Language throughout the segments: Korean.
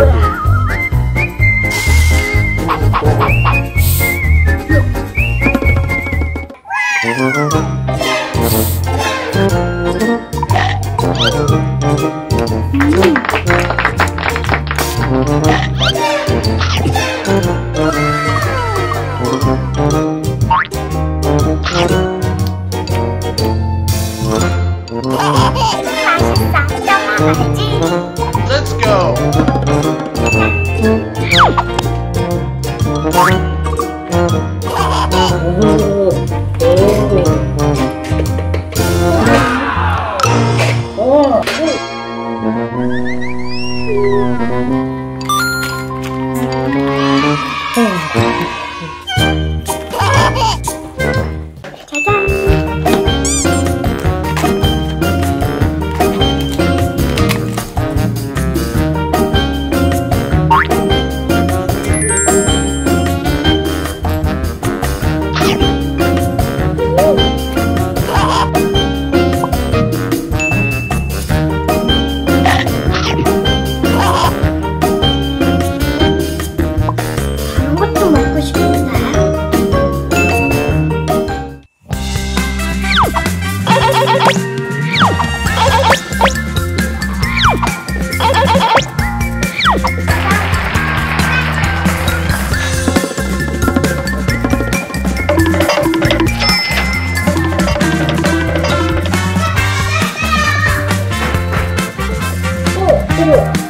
음. Oh.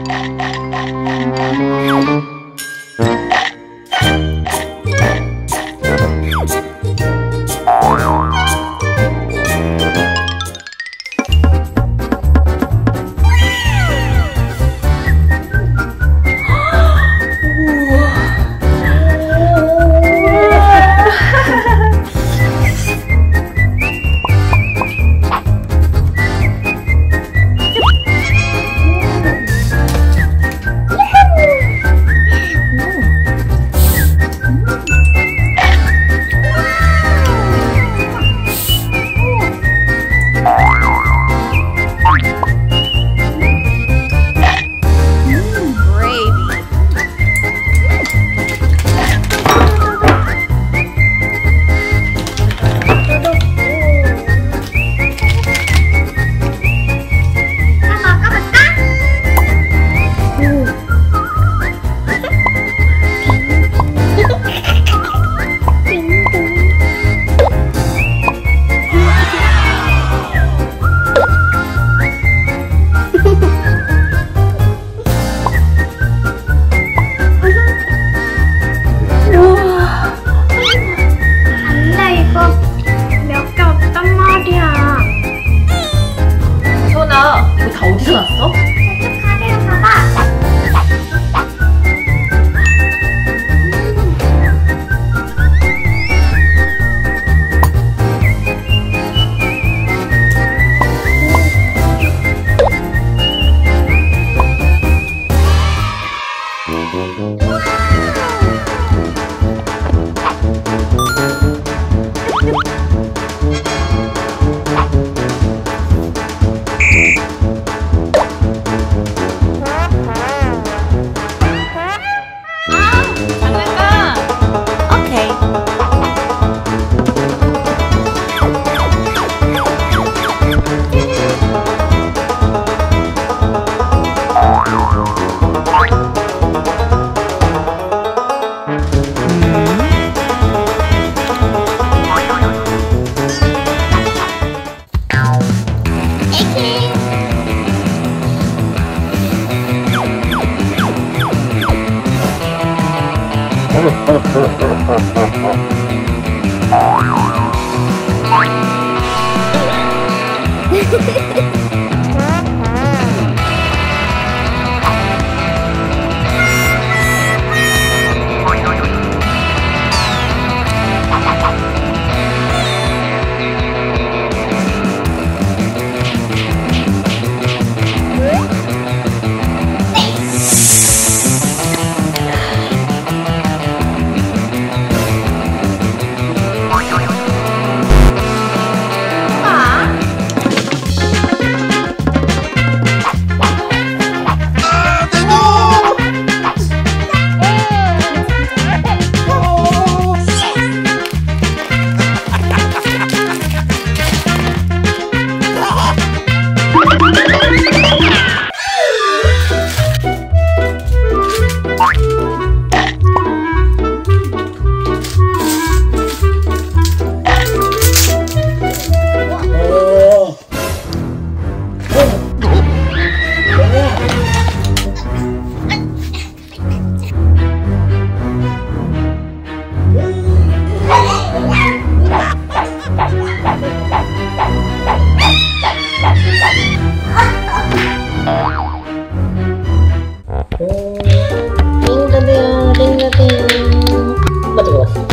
Ha ha ha! 링가벨, 링가벨. 맞아, 맞아.